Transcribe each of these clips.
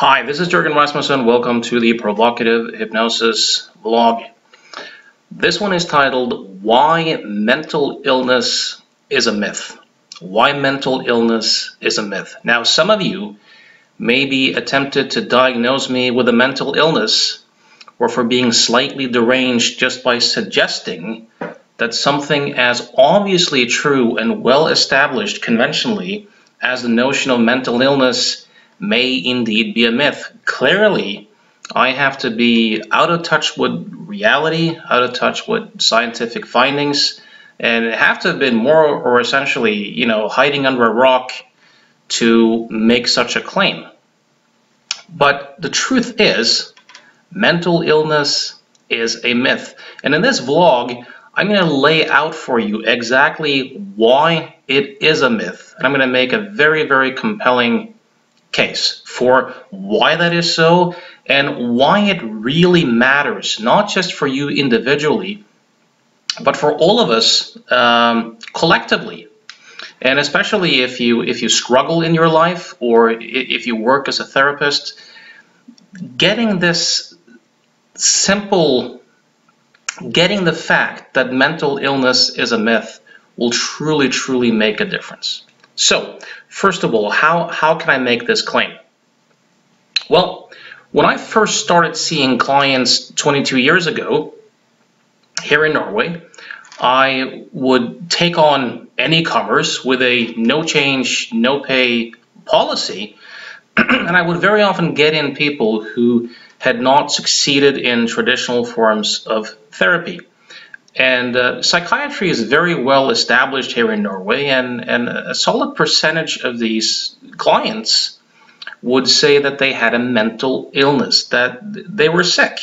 Hi, this is Jurgen Rasmussen. Welcome to the Provocative Hypnosis vlog. This one is titled Why Mental Illness is a Myth. Why mental illness is a myth. Now, some of you may be attempted to diagnose me with a mental illness or for being slightly deranged just by suggesting that something as obviously true and well established conventionally as the notion of mental illness may indeed be a myth. Clearly, I have to be out of touch with reality, out of touch with scientific findings, and have to have been more or essentially, you know, hiding under a rock to make such a claim. But the truth is, mental illness is a myth. And in this vlog, I'm going to lay out for you exactly why it is a myth. And I'm going to make a very, very compelling case for why that is so and why it really matters, not just for you individually, but for all of us um, collectively. And especially if you if you struggle in your life or if you work as a therapist, getting this simple, getting the fact that mental illness is a myth will truly, truly make a difference. So, first of all, how, how can I make this claim? Well, when I first started seeing clients 22 years ago here in Norway, I would take on any comers with a no change, no pay policy, and I would very often get in people who had not succeeded in traditional forms of therapy. And uh, psychiatry is very well established here in Norway, and, and a solid percentage of these clients would say that they had a mental illness, that they were sick,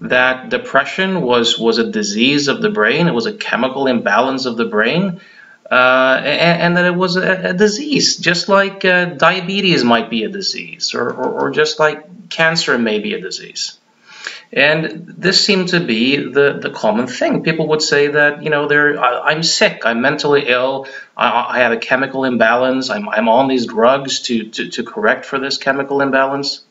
that depression was, was a disease of the brain, it was a chemical imbalance of the brain, uh, and, and, that it was a, a disease, just like uh, diabetes might be a disease, or, or, or just like cancer may be a disease. And this seemed to be the, the common thing. People would say that, you know, they're, I, am sick, I'm mentally ill, I, I, have a chemical imbalance, I'm, I'm on these drugs to, to, to correct for this chemical imbalance.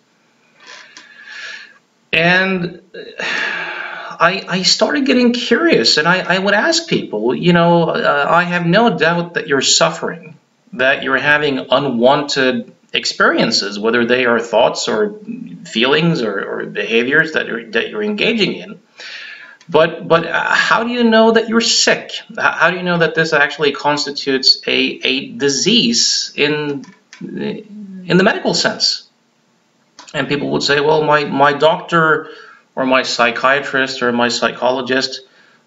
And I, I started getting curious and I, I would ask people, you know, uh, I have no doubt that you're suffering, that you're having unwanted experiences, whether they are thoughts or feelings or, or behaviors that you're, that you're engaging in. But but uh, how do you know that you're sick? How do you know that this actually constitutes a, a disease in in the medical sense? And people would say, well, my, my doctor or my psychiatrist or my psychologist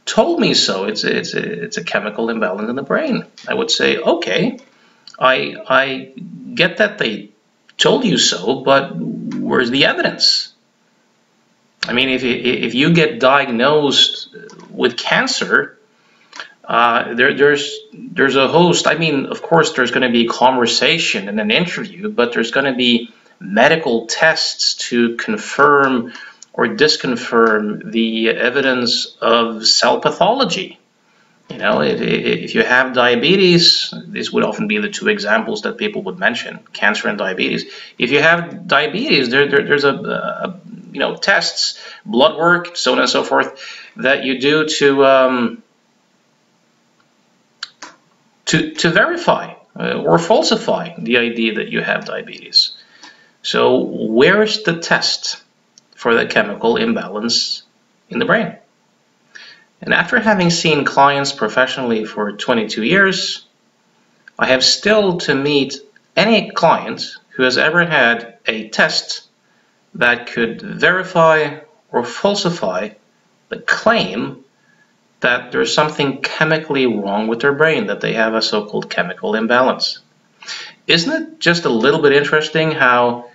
told me so. It's it's it's a chemical imbalance in the brain. I would say, okay, I I get that they told you so, but where's the evidence? I mean, if you, if you get diagnosed with cancer, uh, there, there's there's a host. I mean, of course, there's going to be conversation and an interview, but there's going to be medical tests to confirm or disconfirm the evidence of cell pathology. You know, if you have diabetes, these would often be the two examples that people would mention, cancer and diabetes. If you have diabetes, there, there there's a, a, you know, tests, blood work, so on and so forth, that you do to, um, to, to verify uh, or falsify the idea that you have diabetes. So where is the test for the chemical imbalance in the brain? And after having seen clients professionally for 22 years, I have still to meet any client who has ever had a test that could verify or falsify the claim that there's something chemically wrong with their brain, that they have a so-called chemical imbalance. Isn't it just a little bit interesting how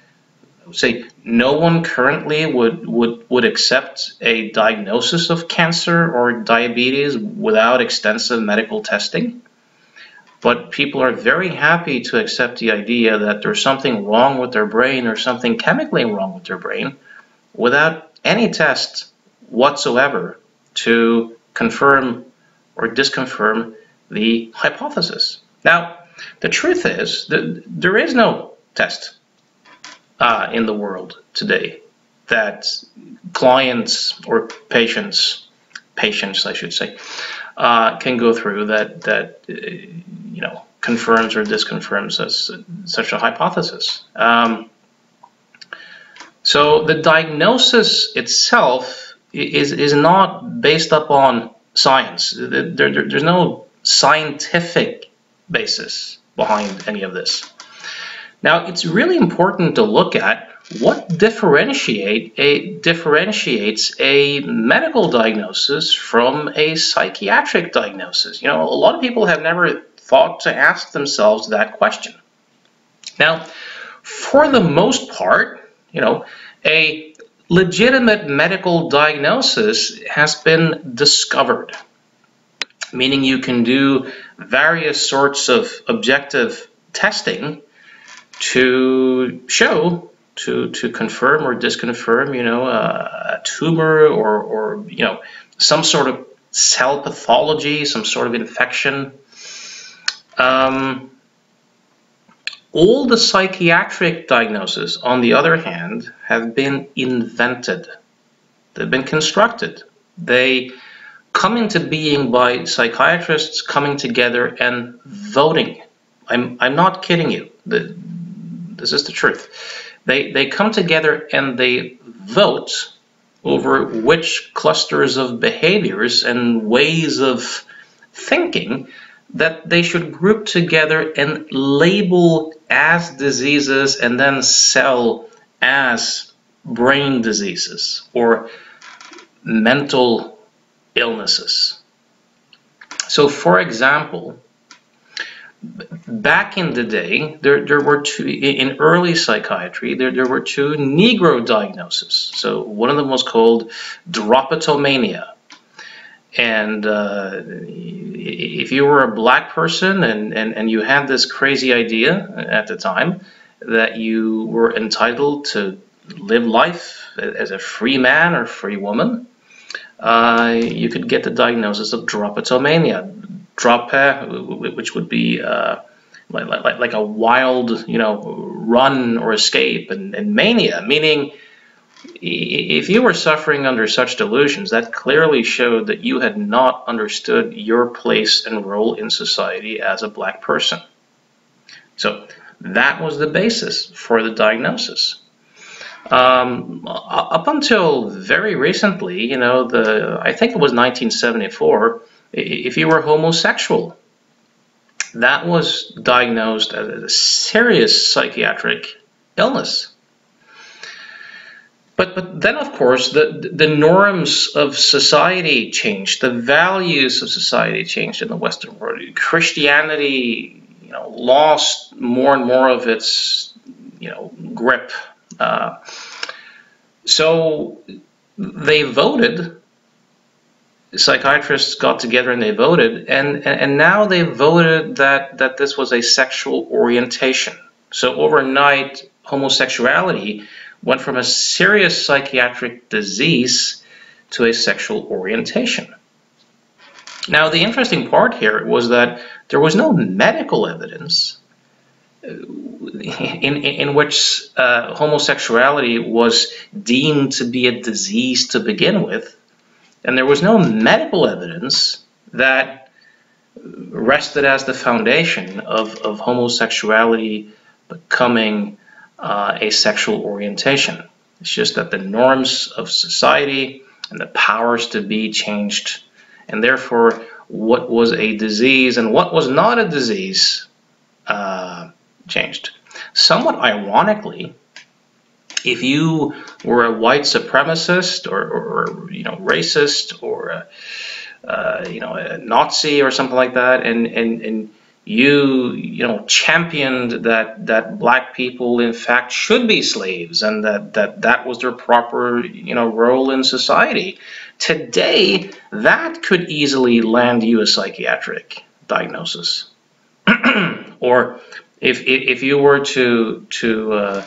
say no one currently would, would, would accept a diagnosis of cancer or diabetes without extensive medical testing. But people are very happy to accept the idea that there's something wrong with their brain or something chemically wrong with their brain without any test whatsoever to confirm or disconfirm the hypothesis. Now, the truth is that there is no test uh, in the world today that clients or patients, patients I should say, uh, can go through that that uh, you know confirms or disconfirms as, such a hypothesis. Um, so the diagnosis itself is is not based upon science. There, there, there's no scientific basis behind any of this. Now, it's really important to look at what differentiate a, differentiates a medical diagnosis from a psychiatric diagnosis. You know, a lot of people have never thought to ask themselves that question. Now, for the most part, you know, a legitimate medical diagnosis has been discovered, meaning you can do various sorts of objective testing to show to to confirm or disconfirm you know a, a tumor or or you know some sort of cell pathology some sort of infection. Um, all the psychiatric diagnoses on the other hand have been invented. They've been constructed. They come into being by psychiatrists coming together and voting. I'm, I'm not kidding you. The, this is the truth. They, they come together and they vote over which clusters of behaviors and ways of thinking that they should group together and label as diseases and then sell as brain diseases or mental illnesses. So, for example, back in the day, there, there were two, in early psychiatry, there, there were two Negro diagnoses. So one of them was called drapetomania. And uh, if you were a black person and, and, and you had this crazy idea at the time that you were entitled to live life as a free man or free woman, uh, you could get the diagnosis of drapetomania drope, which would be uh, like, like, like a wild, you know, run or escape, and, and mania, meaning if you were suffering under such delusions, that clearly showed that you had not understood your place and role in society as a black person. So that was the basis for the diagnosis. Um, up until very recently, you know, the I think it was 1974, if you were homosexual, that was diagnosed as a serious psychiatric illness. But, but then, of course, the, the norms of society changed. The values of society changed in the Western world. Christianity, you know, lost more and more of its, you know, grip. Uh, so they voted psychiatrists got together and they voted, and, and now they voted that, that this was a sexual orientation. So overnight, homosexuality went from a serious psychiatric disease to a sexual orientation. Now, the interesting part here was that there was no medical evidence in, in which uh, homosexuality was deemed to be a disease to begin with and there was no medical evidence that rested as the foundation of, of homosexuality becoming uh, a sexual orientation. It's just that the norms of society and the powers to be changed, and therefore what was a disease and what was not a disease uh, changed. Somewhat ironically, if you were a white supremacist or, or, or you know racist or a, uh, you know a Nazi or something like that, and and and you you know championed that that black people in fact should be slaves and that that that was their proper you know role in society today that could easily land you a psychiatric diagnosis. Or if if you were to to uh,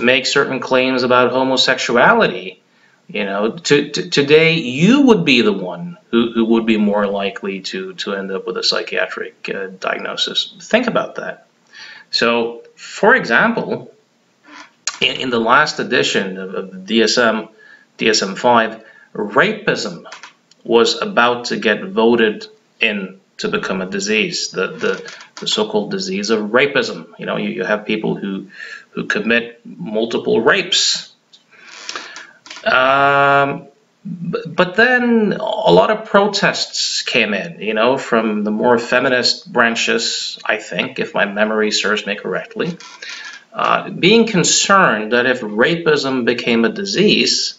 make certain claims about homosexuality, you know, to, to, today you would be the one who, who would be more likely to, to end up with a psychiatric uh, diagnosis. Think about that. So, for example, in, in the last edition of, of DSM, DSM-5, rapism was about to get voted in to become a disease, the, the, the so-called disease of rapism. You know, you, you have people who, who commit multiple rapes. Um, but then a lot of protests came in, you know, from the more feminist branches, I think, if my memory serves me correctly, uh, being concerned that if rapism became a disease,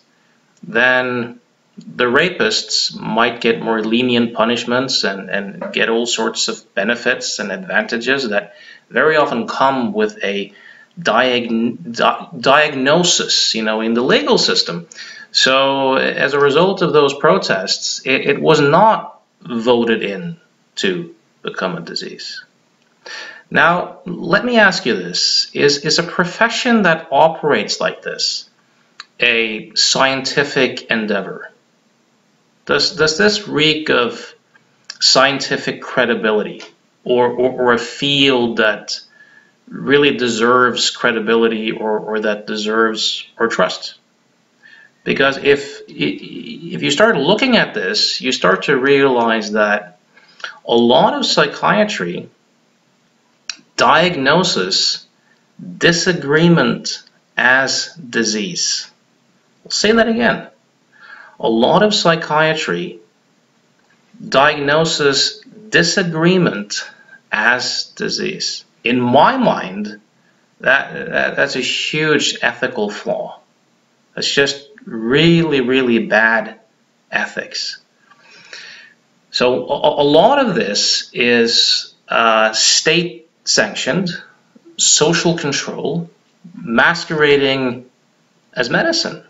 then the rapists might get more lenient punishments and, and get all sorts of benefits and advantages that very often come with a di diagnosis, you know, in the legal system. So as a result of those protests, it, it was not voted in to become a disease. Now, let me ask you this. Is, is a profession that operates like this a scientific endeavor? Does, does this reek of scientific credibility or, or, or a field that really deserves credibility or, or that deserves or trust? Because if, if you start looking at this, you start to realize that a lot of psychiatry diagnosis, disagreement as disease. I'll say that again. A lot of psychiatry diagnoses disagreement as disease. In my mind, that, that that's a huge ethical flaw. It's just really, really bad ethics. So a, a lot of this is uh, state sanctioned social control masquerading as medicine.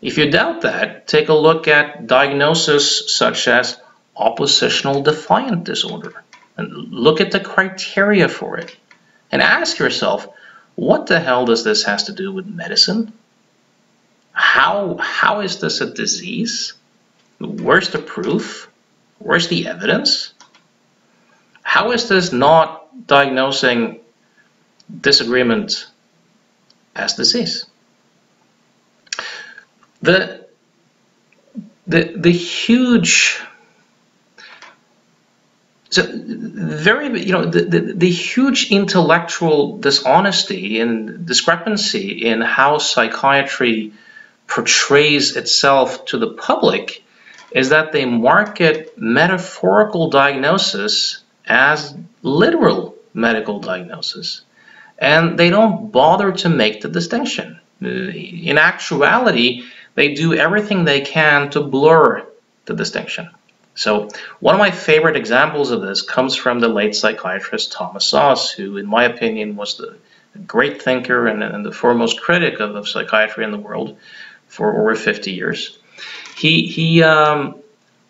If you doubt that, take a look at diagnosis such as oppositional defiant disorder and look at the criteria for it and ask yourself, what the hell does this has to do with medicine? How, how is this a disease? Where's the proof? Where's the evidence? How is this not diagnosing disagreement as disease? The, the, the huge so very you know the, the, the, huge intellectual dishonesty and discrepancy in how psychiatry portrays itself to the public is that they market metaphorical diagnosis as literal medical diagnosis. And they don't bother to make the distinction. In actuality, they do everything they can to blur the distinction. So one of my favorite examples of this comes from the late psychiatrist Thomas Szasz, who in my opinion was the great thinker and, and the foremost critic of, of psychiatry in the world for over 50 years. He, he um,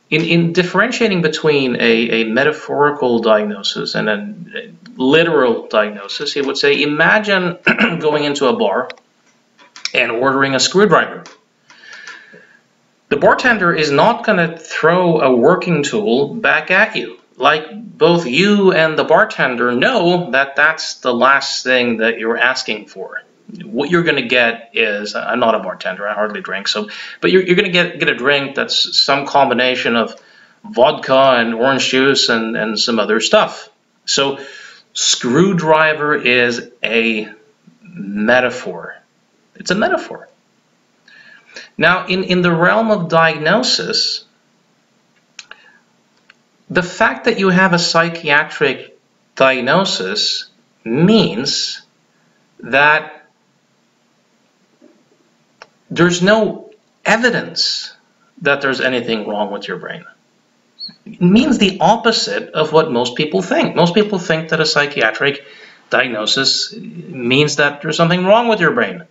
in, in differentiating between a, a metaphorical diagnosis and a literal diagnosis, he would say, imagine going into a bar and ordering a screwdriver. The bartender is not going to throw a working tool back at you. Like both you and the bartender know that that's the last thing that you're asking for what you're going to get is I'm not a bartender, I hardly drink, so but you're, you're going to get get a drink that's some combination of vodka and orange juice and and some other stuff. So screwdriver is a metaphor. It's a metaphor. Now, in, in the realm of diagnosis, the fact that you have a psychiatric diagnosis means that there's no evidence that there's anything wrong with your brain. It means the opposite of what most people think. Most people think that a psychiatric diagnosis means that there's something wrong with your brain.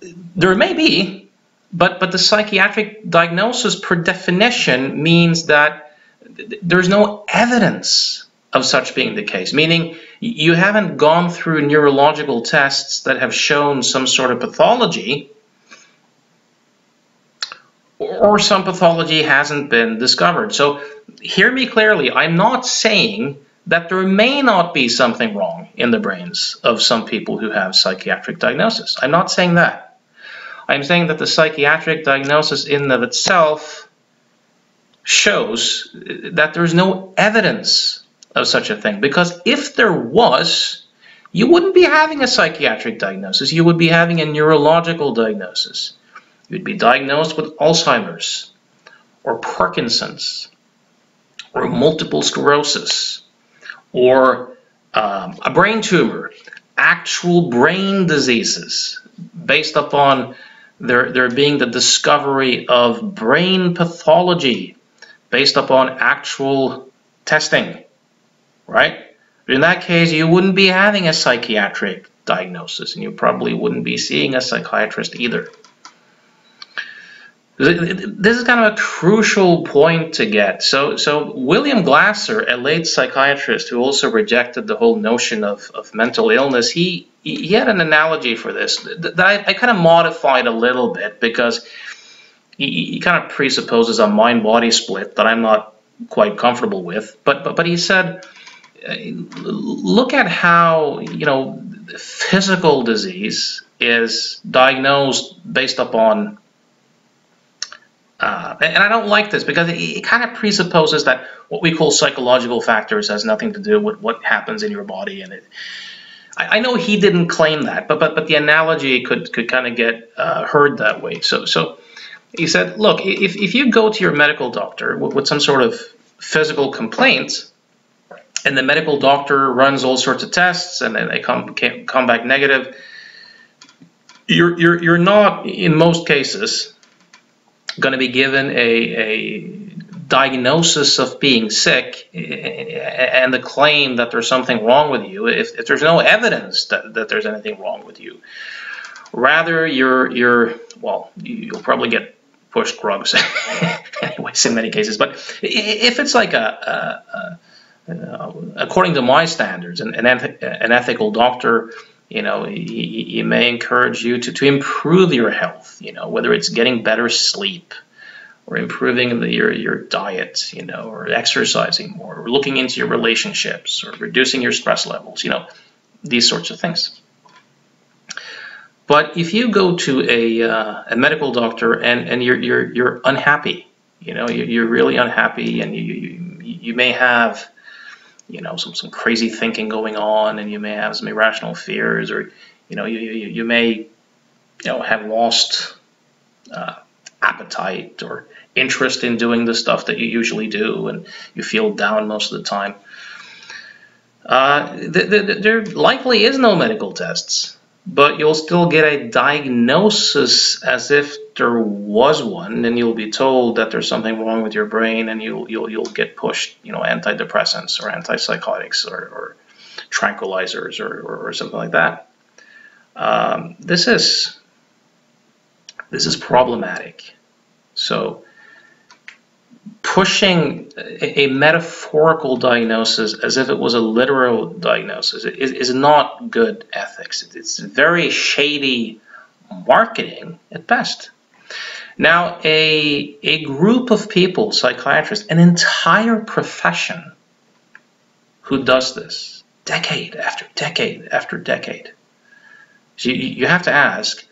There may be, but, but the psychiatric diagnosis per definition means that there's no evidence of such being the case, meaning you haven't gone through neurological tests that have shown some sort of pathology, or some pathology hasn't been discovered. So hear me clearly, I'm not saying that there may not be something wrong in the brains of some people who have psychiatric diagnosis. I'm not saying that. I'm saying that the psychiatric diagnosis in and of itself shows that there's no evidence of such a thing. Because if there was, you wouldn't be having a psychiatric diagnosis. You would be having a neurological diagnosis. You'd be diagnosed with Alzheimer's or Parkinson's or multiple sclerosis or um, a brain tumor, actual brain diseases based upon there, there being the discovery of brain pathology based upon actual testing, right? In that case, you wouldn't be having a psychiatric diagnosis and you probably wouldn't be seeing a psychiatrist either. This is kind of a crucial point to get. So, so William Glasser, a late psychiatrist who also rejected the whole notion of, of mental illness, he, he had an analogy for this that I, I kind of modified a little bit because he, he kind of presupposes a mind-body split that I'm not quite comfortable with. But, but, but he said, look at how, you know, physical disease is diagnosed based upon uh, and I don't like this because it, it, kind of presupposes that what we call psychological factors has nothing to do with what happens in your body. And it, I, I know he didn't claim that, but but but the analogy could could kind of get uh, heard that way. So so he said, look, if if you go to your medical doctor with, with some sort of physical complaint, and the medical doctor runs all sorts of tests, and then they come come back negative, you're you're you're not in most cases going to be given a, a diagnosis of being sick eh, eh, and the claim that there's something wrong with you if, if there's no evidence that, that there's anything wrong with you. Rather, you're, you're well, you'll probably get pushed drugs anyways in many cases. But if it's like a, a, a uh, according to my standards, an, an, an ethical doctor you know, he, he may encourage you to, to improve your health, you know, whether it's getting better sleep or improving the, your, your diet, you know, or exercising more, or looking into your relationships, or reducing your stress levels, you know, these sorts of things. But if you go to a, uh, a medical doctor and, and you're, you're, you're unhappy, you know, you're, you're really unhappy and you, you, you may have you know some some crazy thinking going on, and you may have some irrational fears, or you know you you, you may you know have lost uh, appetite or interest in doing the stuff that you usually do, and you feel down most of the time. Uh, th th there likely is no medical tests but you'll still get a diagnosis as if there was one, and you'll be told that there's something wrong with your brain, and you'll you'll you'll get pushed, you know, antidepressants or antipsychotics or, or tranquilizers or, or, or, something like that. Um, this is this is problematic. So pushing a, metaphorical diagnosis as if it was a literal diagnosis is, is not good ethics. It's very shady marketing at best. Now, a, a group of people, psychiatrists, an entire profession who does this decade after decade after decade. So you, you have to ask,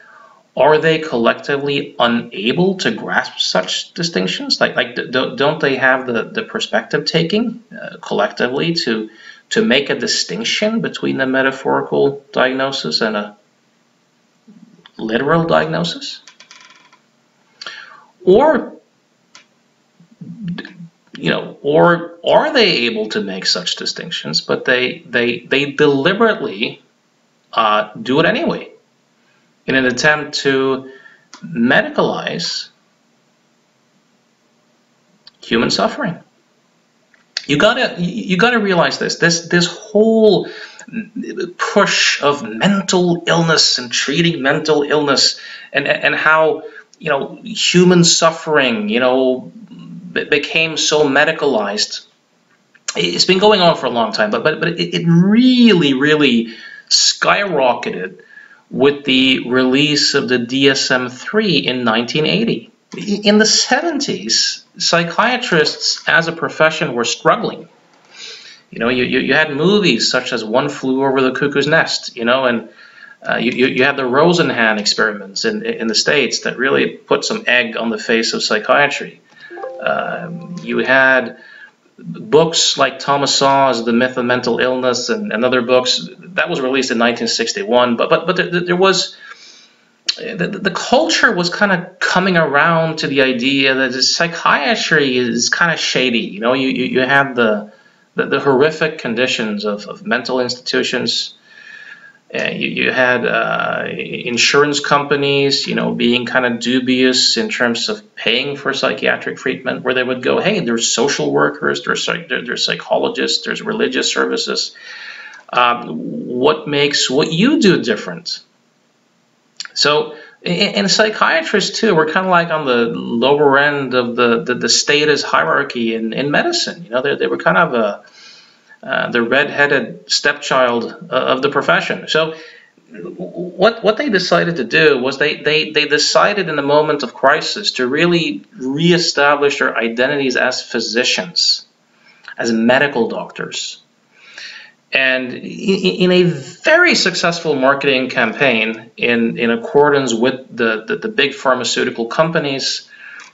are they collectively unable to grasp such distinctions? Like, like don't they have the, the perspective taking uh, collectively to, to make a distinction between a metaphorical diagnosis and a literal diagnosis? Or, you know, or are they able to make such distinctions, but they, they, they deliberately uh, do it anyway? In an attempt to medicalize human suffering. You gotta you gotta realize this. This this whole push of mental illness and treating mental illness and and how you know human suffering you know became so medicalized. It's been going on for a long time, but but but it, it really really skyrocketed with the release of the DSM-3 in 1980. In the 70s, psychiatrists as a profession were struggling. You know, you, you, you had movies such as One Flew Over the Cuckoo's Nest, you know, and uh, you, you, had the Rosenhan experiments in, in the States that really put some egg on the face of psychiatry. Um, you had books like Thomas Szasz's The Myth of Mental Illness, and, and other books. That was released in 1961, but, but, but there, there was eh, the, the culture was kind of coming around to the idea that psychiatry is kind of shady. You know, you, you, you have the, the, the horrific conditions of, of mental institutions. Uh, you, you had uh, insurance companies, you know, being kind of dubious in terms of paying for psychiatric treatment, where they would go, hey, there's social workers, there's, there's psychologists, there's religious services. Um, what makes what you do different? So, and psychiatrists too, we're kind of like on the lower end of the, the, the status hierarchy in, in medicine. You know, they, they were kind of a, uh, the red-headed stepchild uh, of the profession. So what what they decided to do was they, they, they decided in the moment of crisis to really reestablish their identities as physicians, as medical doctors. And in a very successful marketing campaign, in, in accordance with the, the, the big pharmaceutical companies,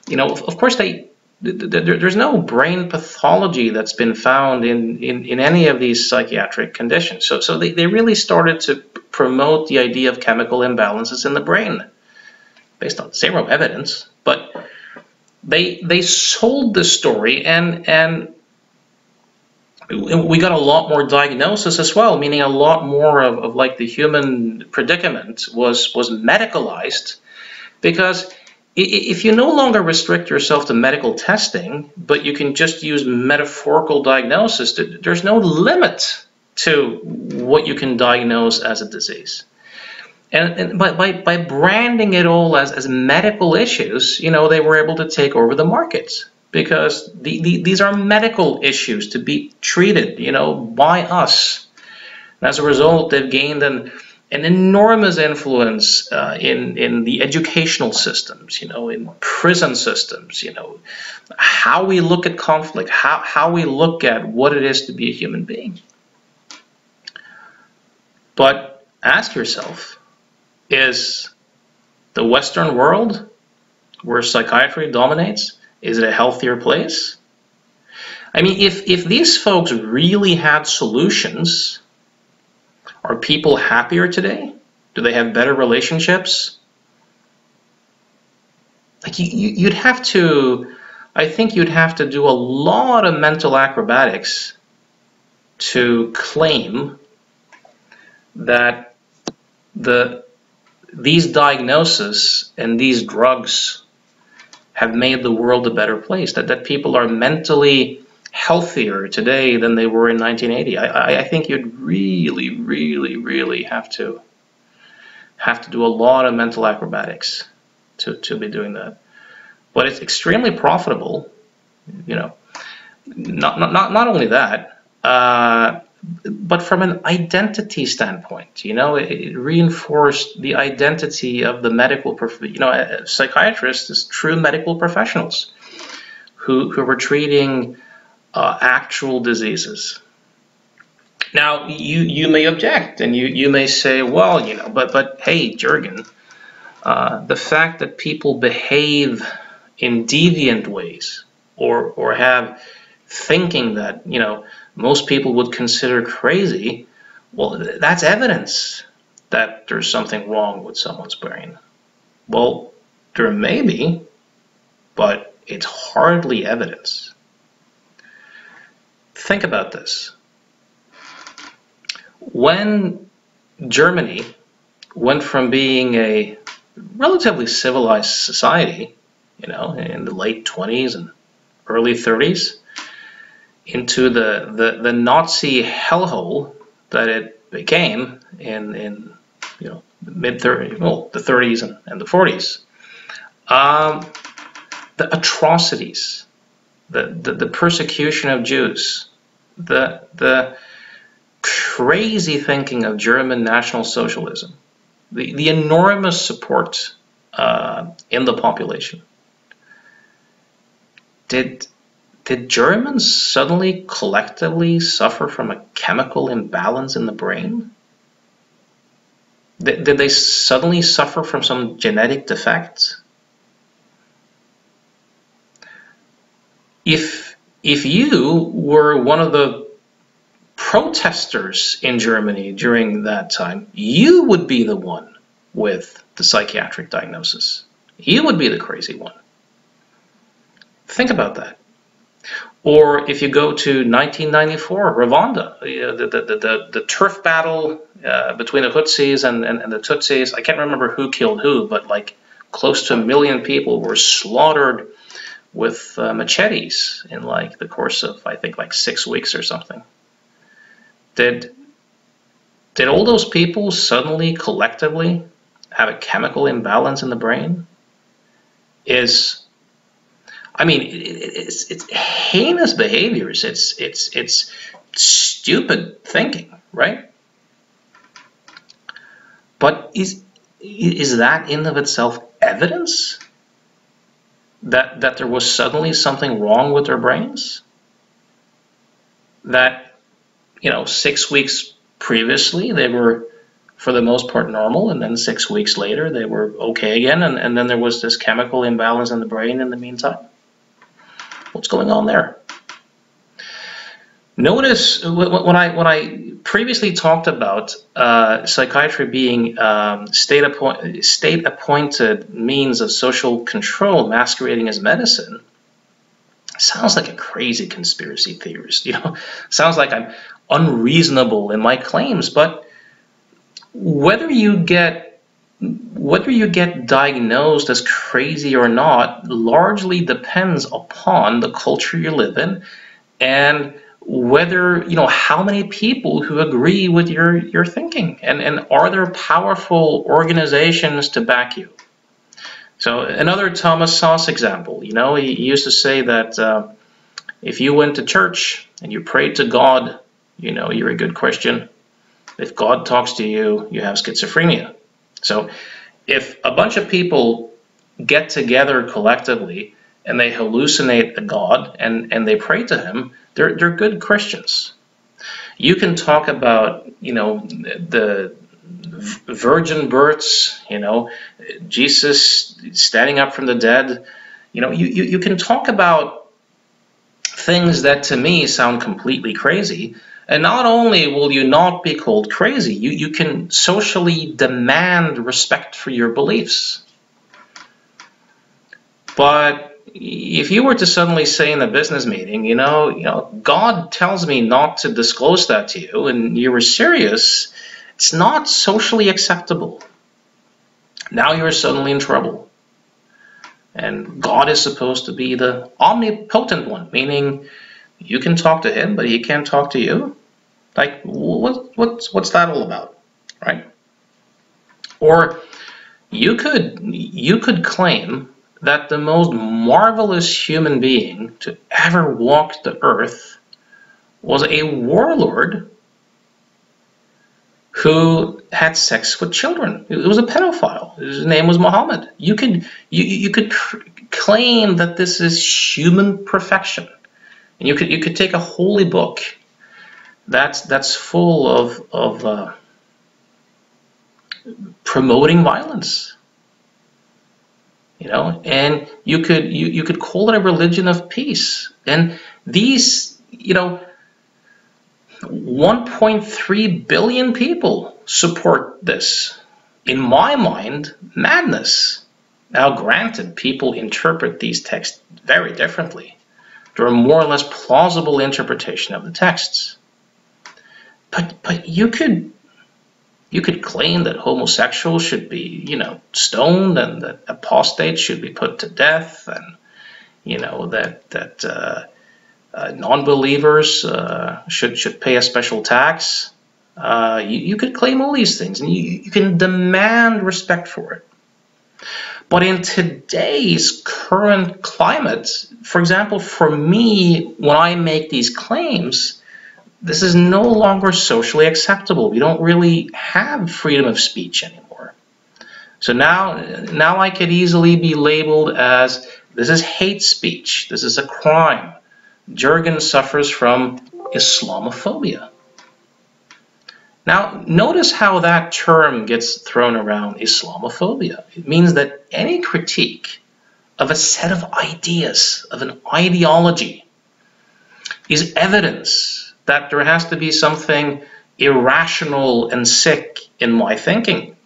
you know, of course, they there's no brain pathology that's been found in, in, in any of these psychiatric conditions. So, so they, they really started to promote the idea of chemical imbalances in the brain based on zero evidence. But they, they sold the story and, and we got a lot more diagnosis as well, meaning a lot more of, of like the human predicament was was medicalized because if you no longer restrict yourself to medical testing, but you can just use metaphorical diagnosis, there's no limit to what you can diagnose as a disease. And, and by, by, by branding it all as, as medical issues, you know, they were able to take over the markets because the, the, these are medical issues to be treated, you know, by us. And as a result, they've gained an, an enormous influence uh, in, in the educational systems, you know, in prison systems, you know, how we look at conflict, how, how we look at what it is to be a human being. But ask yourself, is the Western world where psychiatry dominates, is it a healthier place? I mean, if, if these folks really had solutions, are people happier today? Do they have better relationships? Like you, you'd have to, I think you'd have to do a lot of mental acrobatics to claim that the these diagnoses and these drugs have made the world a better place, that, that people are mentally healthier today than they were in 1980. I, I think you'd really, really, really have to have to do a lot of mental acrobatics to, to be doing that. But it's extremely profitable, you know. Not, not, not not only that, uh, but from an identity standpoint, you know, it, it, reinforced the identity of the medical, prof- you know, psychiatrists as true medical professionals who, who were treating uh, actual diseases. Now, you, you may object and you, you may say, well, you know, but, but hey, Jurgen, uh, the fact that people behave in deviant ways or, or have thinking that, you know, most people would consider crazy, well, that's evidence that there's something wrong with someone's brain. Well, there may be, but it's hardly evidence. Think about this. When Germany went from being a relatively civilized society, you know, in the late 20s and early 30s, into the, the, the Nazi hellhole that it became in, in you know, mid 30s, well, the 30s and, and the 40s. Um, the atrocities, the, the, the persecution of Jews, the, the crazy thinking of German National Socialism, the, the enormous support uh, in the population. Did did Germans suddenly collectively suffer from a chemical imbalance in the brain? Did, did they suddenly suffer from some genetic defect? If, if you were one of the protesters in Germany during that time, you would be the one with the psychiatric diagnosis. You would be the crazy one. Think about that. Or if you go to 1994, Rwanda, the, the, the, the, turf battle uh, between the Hutsis and, and, and the Tutsis, I can't remember who killed who, but like close to a million people were slaughtered with uh, machetes in like the course of, I think, like six weeks or something. Did, did all those people suddenly, collectively, have a chemical imbalance in the brain? Is I mean, it's it's heinous behaviors. It's it's it's stupid thinking, right? But is is that in of itself evidence that that there was suddenly something wrong with their brains? That you know, six weeks previously they were for the most part normal and then six weeks later they were okay again and, and then there was this chemical imbalance in the brain in the meantime. What's going on there? Notice when I when I previously talked about uh, psychiatry being um, state appoint, state appointed means of social control masquerading as medicine. Sounds like a crazy conspiracy theorist, you know. Sounds like I'm unreasonable in my claims, but whether you get whether you get diagnosed as crazy or not largely depends upon the culture you live in and whether you know how many people who agree with your your thinking? And and are there powerful organizations to back you? So another thomas Szasz example you know he used to say that uh, if you went to church and you prayed to god you know you're a good christian. If god talks to you you have schizophrenia. So if a bunch of people get together collectively and they hallucinate a God and, and they pray to him, they're, they're good Christians. You can talk about, you know, the virgin births, you know, Jesus standing up from the dead. You know, you, you, you can talk about things that to me sound completely crazy, and not only will you not be called crazy, you, you can socially demand respect for your beliefs. But if you were to suddenly say in a business meeting, you know, you know, God tells me not to disclose that to you, and you were serious, it's not socially acceptable. Now you're suddenly in trouble. And God is supposed to be the omnipotent one, meaning you can talk to him, but he can't talk to you. Like, what, what's, what's that all about, right? Or you could, you could claim that the most marvelous human being to ever walk the earth was a warlord who had sex with children. It was a pedophile. His name was Muhammad. You could you you could claim that this is human perfection, and you could you could take a holy book that's that's full of of uh, promoting violence you know and you could you, you could call it a religion of peace. And these you know 1.3 billion people support this. In my mind madness. Now granted people interpret these texts very differently. There are more or less plausible interpretation of the texts. But but you could you could claim that homosexuals should be you know stoned and that apostates should be put to death and you know that that uh, uh, non-believers uh, should should pay a special tax. Uh, you, you could claim all these things and you, you can demand respect for it. But in today's current climate, for example, for me, when I make these claims, this is no longer socially acceptable. We don't really have freedom of speech anymore. So now, now I could easily be labeled as this is hate speech. This is a crime. Jurgen suffers from Islamophobia. Now, notice how that term gets thrown around Islamophobia. It means that any critique of a set of ideas, of an ideology, is evidence that there has to be something irrational and sick in my thinking.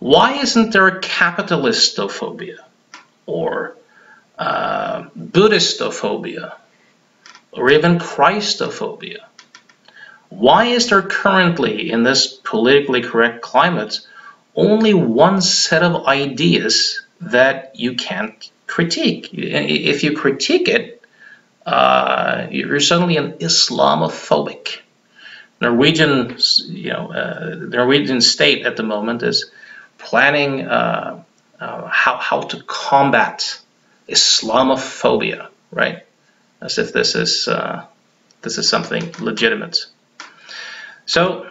Why isn't there a capitalistophobia or uh, Buddhistophobia or even Christophobia? Why is there currently, in this politically correct climate, only one set of ideas that you can't critique? If you critique it, uh, you're suddenly an Islamophobic. Norwegian, you know, uh, Norwegian state at the moment is planning uh, uh, how how to combat Islamophobia, right? As if this is uh, this is something legitimate. So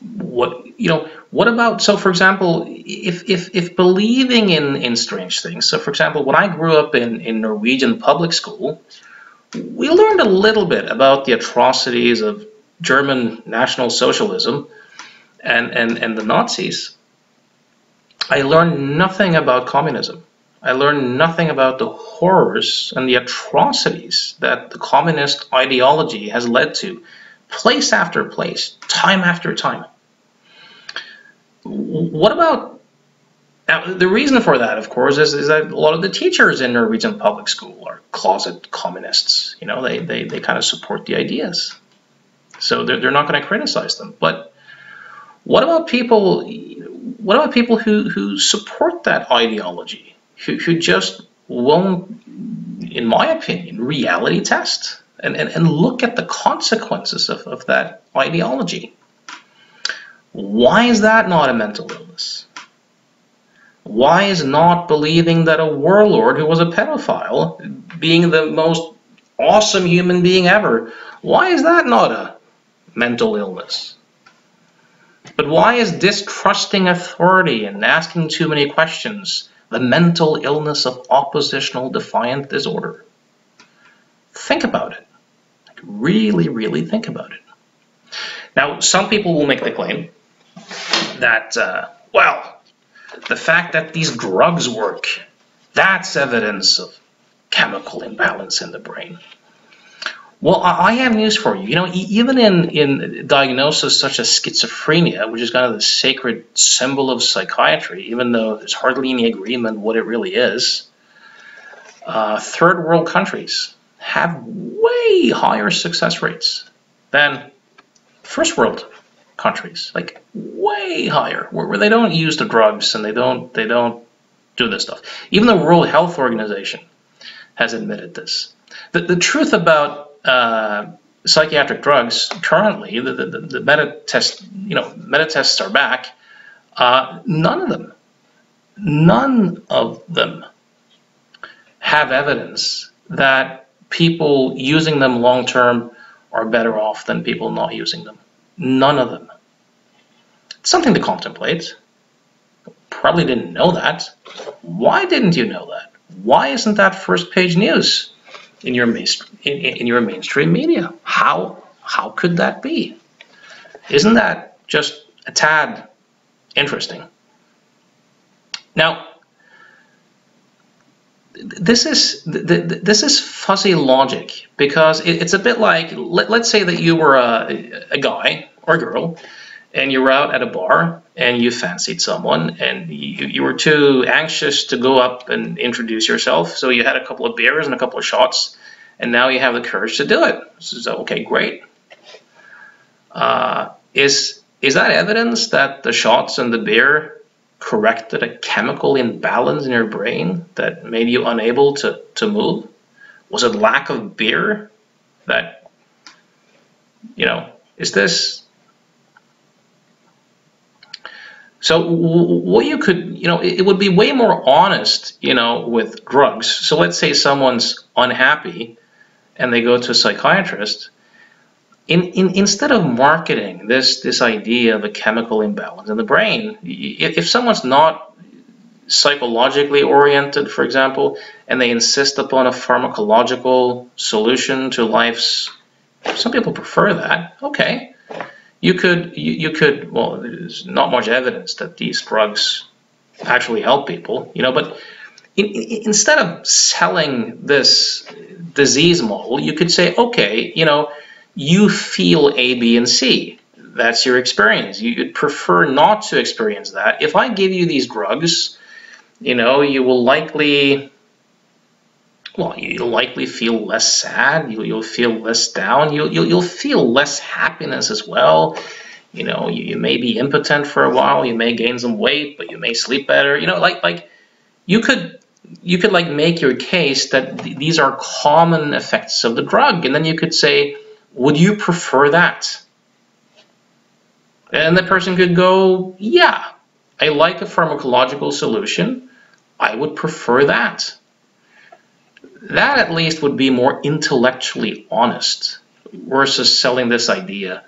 what you know what about so for example if if, if believing in in strange things so for example when i grew up in in norwegian public school we learned a little bit about the atrocities of german national socialism and and and the nazis i learned nothing about communism i learned nothing about the horrors and the atrocities that the communist ideology has led to place after place, time after time. What about now, the reason for that, of course, is, is that a lot of the teachers in Norwegian public school are closet communists. You know, they, they, they kind of support the ideas. So they're, they're not going to criticize them. But what about people, what about people who, who support that ideology, who, who just won't, in my opinion, reality test? and, and, and look at the consequences of, of that ideology. Why is that not a mental illness? Why is not believing that a warlord who was a pedophile, being the most awesome human being ever, why is that not a mental illness? But why is distrusting authority and asking too many questions the mental illness of oppositional defiant disorder? Think about it. Really, really think about it. Now, some people will make the claim that, uh, well, the fact that these drugs work, that's evidence of chemical imbalance in the brain. Well, I have news for you. You know, even in, in diagnosis such as schizophrenia, which is kind of the sacred symbol of psychiatry, even though there's hardly any agreement what it really is, uh, third world countries have way higher success rates than first world countries, like way higher, where, where they don't use the drugs and they don't they don't do this stuff. Even the World Health Organization has admitted this. The, the truth about uh, psychiatric drugs currently, the, the, the meta test, you know, meta tests are back. Uh, none of them, none of them have evidence that people using them long term are better off than people not using them. None of them. Something to contemplate. Probably didn't know that. Why didn't you know that? Why isn't that first page news in your in, in your mainstream media? How how could that be? Isn't that just a tad interesting? Now, this is this is fuzzy logic because it's a bit like let, us say that you were a, a guy or a girl and you were out at a bar and you fancied someone and you, you were too anxious to go up and introduce yourself so you had a couple of beers and a couple of shots and now you have the courage to do it so okay great uh, is is that evidence that the shots and the beer corrected a chemical imbalance in your brain that made you unable to, to move? Was it lack of beer that, you know, is this. So what you could, you know, it, would be way more honest, you know, with drugs. So let's say someone's unhappy and they go to a psychiatrist in, in, instead of marketing this this idea of a chemical imbalance in the brain, if, if someone's not psychologically oriented, for example, and they insist upon a pharmacological solution to life's. Some people prefer that. Okay, you could you, you could well, there's not much evidence that these drugs actually help people, you know, but in, in, instead of selling this disease model, you could say, okay, you know, you feel A, B, and C. That's your experience. You'd prefer not to experience that. If I give you these drugs, you know, you will likely, well, you'll likely feel less sad. You'll, you'll feel less down. You'll, you'll, you'll feel less happiness as well. You know, you, you may be impotent for a while. You may gain some weight, but you may sleep better. You know, like like you could you could like make your case that th these are common effects of the drug, and then you could say, would you prefer that? And the person could go, yeah, I like a pharmacological solution. I would prefer that. That at least would be more intellectually honest versus selling this idea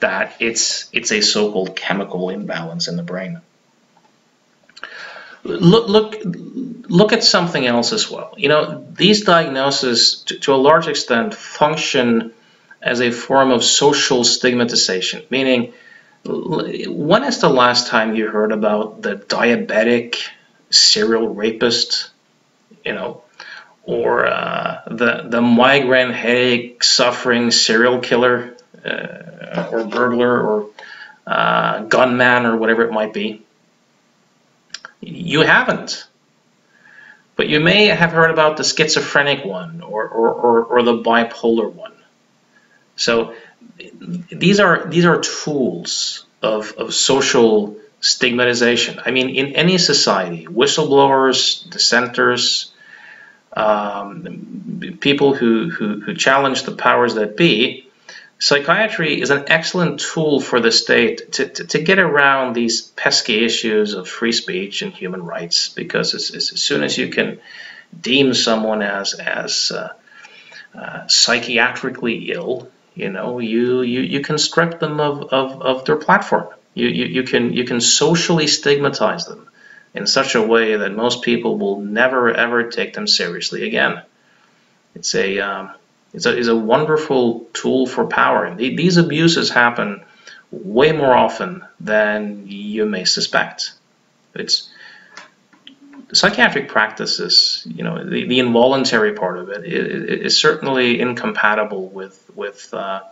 that it's it's a so-called chemical imbalance in the brain. Look look look at something else as well. You know, these diagnoses to, to a large extent function as a form of social stigmatization, meaning when is the last time you heard about the diabetic serial rapist, you know, or uh, the the migraine headache suffering serial killer, uh, or burglar, or uh, gunman, or whatever it might be? You haven't. But you may have heard about the schizophrenic one or, or, or, or the bipolar one. So these are these are tools of, of social stigmatization. I mean, in any society, whistleblowers, dissenters, um, people who, who, who challenge the powers that be, psychiatry is an excellent tool for the state to, to, to, get around these pesky issues of free speech and human rights because as, as soon as you can deem someone as, as uh, uh, psychiatrically ill, you know, you, you, you can strip them of, of, of their platform. You, you, you, can, you can socially stigmatize them in such a way that most people will never ever take them seriously again. It's a, um, it's a, it's a wonderful tool for power. These abuses happen way more often than you may suspect. It's psychiatric practices, you know, the, the involuntary part of it is, is certainly incompatible with with uh,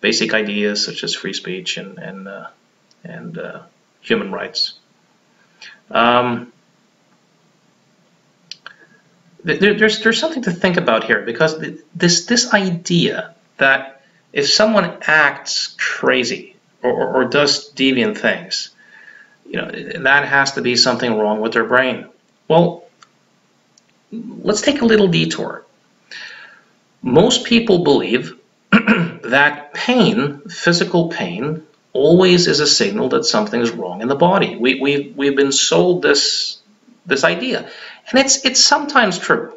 basic ideas such as free speech and and uh, and uh, human rights. Um, there, there's there's something to think about here because this this idea that if someone acts crazy or, or, or does deviant things, you know, that has to be something wrong with their brain. Well, let's take a little detour. Most people believe that pain, physical pain, always is a signal that something is wrong in the body. We, we, we've been sold this, this idea. And it's, it's sometimes true.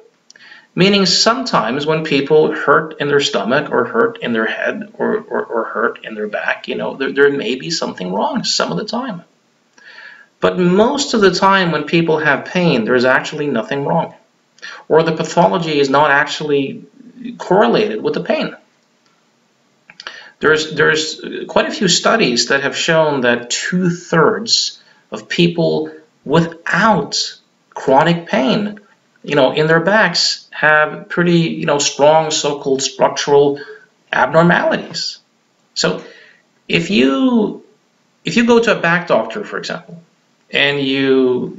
Meaning sometimes when people hurt in their stomach or hurt in their head or, or, or hurt in their back, you know, there, there may be something wrong some of the time. But most of the time when people have pain, there's actually nothing wrong. Or the pathology is not actually correlated with the pain. There's, there's quite a few studies that have shown that two-thirds of people without chronic pain, you know, in their backs have pretty, you know, strong so-called structural abnormalities. So if you if you go to a back doctor, for example, and you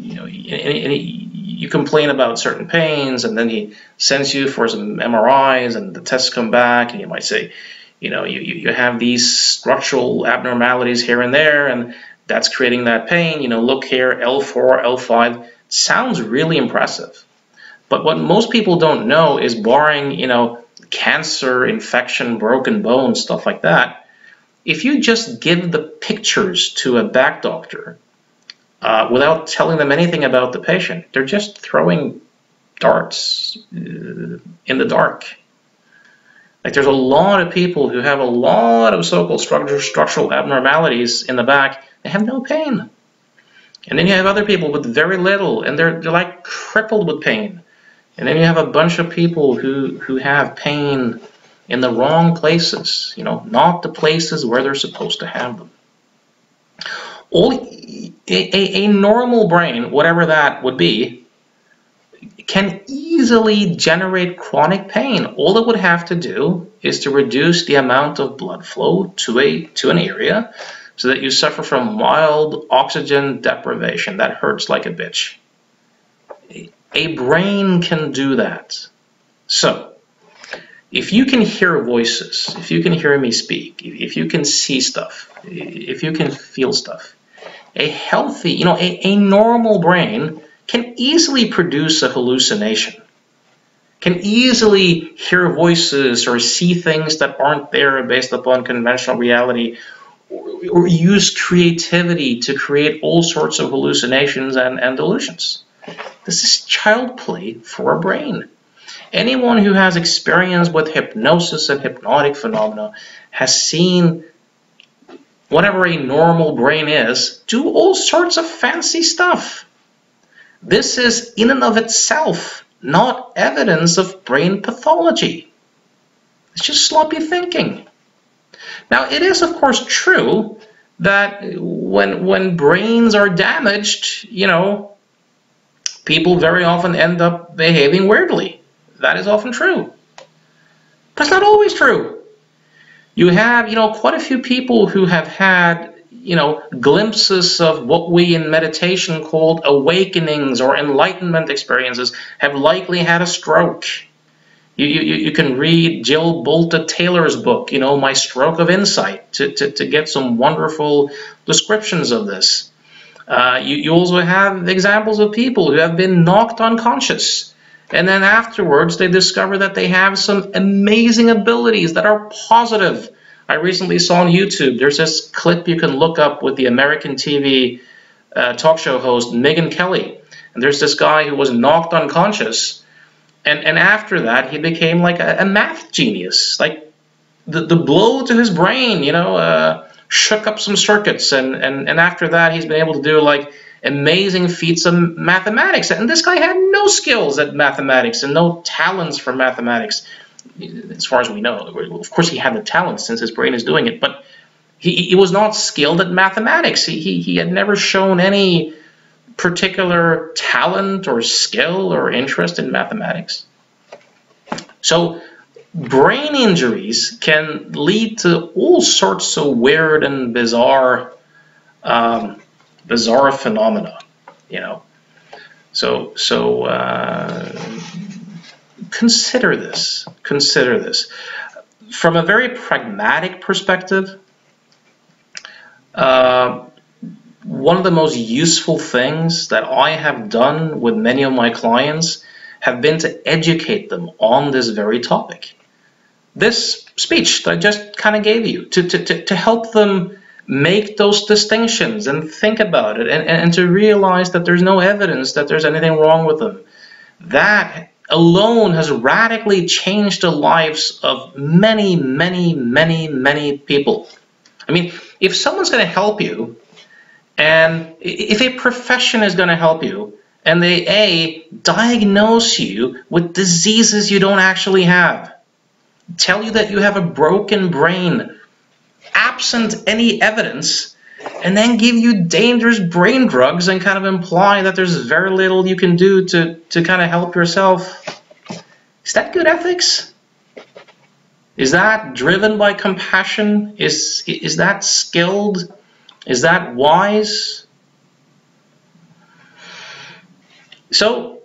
you know and you complain about certain pains and then he sends you for some MRIs and the tests come back and you might say you know you, you have these structural abnormalities here and there and that's creating that pain you know look here L4 L5 sounds really impressive but what most people don't know is barring you know cancer infection broken bones stuff like that if you just give the pictures to a back doctor uh, without telling them anything about the patient. They're just throwing darts uh, in the dark. Like there's a lot of people who have a lot of so-called structural abnormalities in the back. They have no pain. And then you have other people with very little, and they're, they're like crippled with pain. And then you have a bunch of people who, who have pain in the wrong places, you know, not the places where they're supposed to have them. All, a, a, a normal brain, whatever that would be, can easily generate chronic pain. All it would have to do is to reduce the amount of blood flow to a to an area so that you suffer from mild oxygen deprivation. That hurts like a bitch. A brain can do that. So, if you can hear voices, if you can hear me speak, if you can see stuff, if you can feel stuff, a healthy, you know, a, a normal brain can easily produce a hallucination, can easily hear voices or see things that aren't there based upon conventional reality, or, or use creativity to create all sorts of hallucinations and, and delusions. This is child play for a brain. Anyone who has experience with hypnosis and hypnotic phenomena has seen whatever a normal brain is do all sorts of fancy stuff. This is in and of itself not evidence of brain pathology. It's just sloppy thinking. Now, it is, of course, true that when, when brains are damaged, you know, people very often end up behaving weirdly. That is often true. But it's not always true. You have, you know, quite a few people who have had, you know, glimpses of what we in meditation called awakenings or enlightenment experiences, have likely had a stroke. You, you, you can read Jill Bolte Taylor's book, you know, My Stroke of Insight, to, to, to get some wonderful descriptions of this. Uh, you, you also have examples of people who have been knocked unconscious. And then afterwards, they discover that they have some amazing abilities that are positive. I recently saw on YouTube, there's this clip you can look up with the American TV uh, talk show host Megyn Kelly. And there's this guy who was knocked unconscious. And, and after that, he became like a, a math genius. Like the, the blow to his brain, you know, uh, shook up some circuits, and, and, and after that, he's been able to do like amazing feats of mathematics. And this guy had no skills at mathematics and no talents for mathematics, as far as we know. Of course, he had the talent since his brain is doing it, but he, he was not skilled at mathematics. He, he, he had never shown any particular talent or skill or interest in mathematics. So brain injuries can lead to all sorts of weird and bizarre um, bizarre phenomena you know so so uh, consider this consider this from a very pragmatic perspective uh, one of the most useful things that I have done with many of my clients have been to educate them on this very topic this speech that I just kind of gave you to, to, to, to, help them make those distinctions and think about it and, and to realize that there's no evidence that there's anything wrong with them. That alone has radically changed the lives of many, many, many, many people. I mean, if someone's going to help you, and if a profession is going to help you, and they A, diagnose you with diseases you don't actually have, tell you that you have a broken brain, absent any evidence, and then give you dangerous brain drugs and kind of imply that there's very little you can do to, to kind of help yourself. Is that good ethics? Is that driven by compassion? Is, is that skilled? Is that wise? So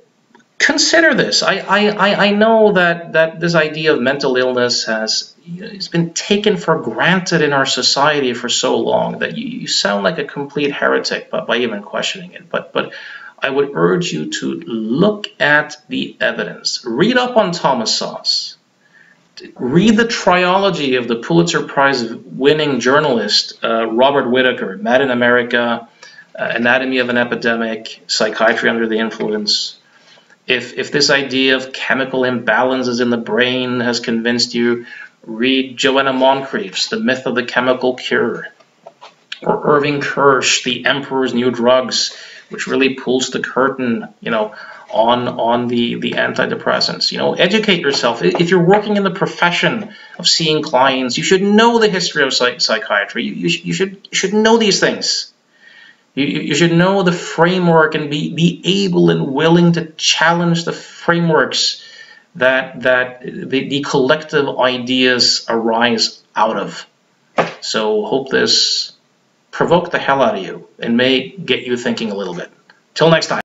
consider this. I, I, I know that, that this idea of mental illness has it's been taken for granted in our society for so long that you, you sound like a complete heretic by, by even questioning it. But, but I would urge you to look at the evidence. Read up on Thomas Szasz. Read the trilogy of the Pulitzer Prize winning journalist uh, Robert Whitaker, Mad in America, uh, Anatomy of an Epidemic, Psychiatry Under the Influence, if, if this idea of chemical imbalances in the brain has convinced you, read Joanna Moncrieff's The Myth of the Chemical Cure. or Irving Kirsch, The Emperor's New Drugs, which really pulls the curtain, you know, on on the the antidepressants. You know, educate yourself. If you're working in the profession of seeing clients, you should know the history of psych psychiatry. You, you, you should you should know these things. You, you should know the framework and be, be able and willing to challenge the frameworks that that the, the collective ideas arise out of. So hope this provoked the hell out of you and may get you thinking a little bit. Till next time.